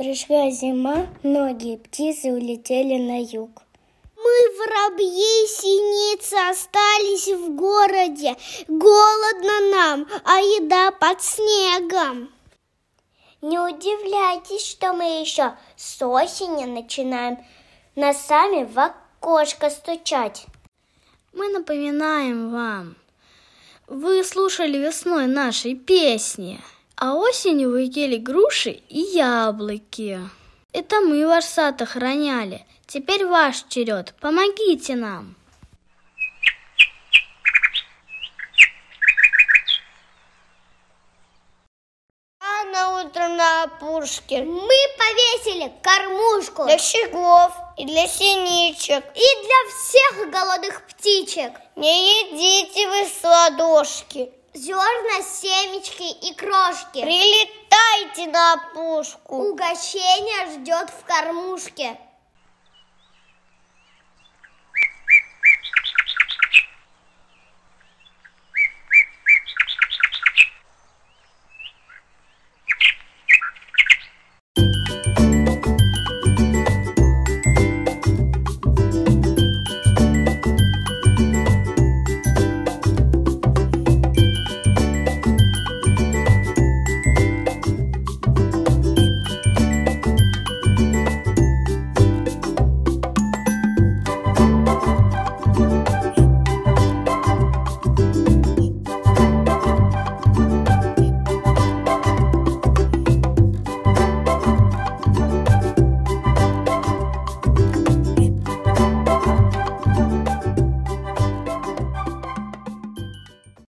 Пришла зима, многие птицы улетели на юг. Мы, воробьи синицы, остались в городе. Голодно нам, а еда под снегом. Не удивляйтесь, что мы еще с осени начинаем носами в окошко стучать. Мы напоминаем вам, вы слушали весной наши песни, а осенью вы ели груши и яблоки. Это мы ваш сад охраняли. Теперь ваш черед. Помогите нам. Рано утром на опушке Мы повесили кормушку для щегов и для синичек. и для всех голодных птичек. Не едите вы с ладошки. Зерна, семечки и крошки. Прилетайте на опушку. Угощение ждет в кормушке.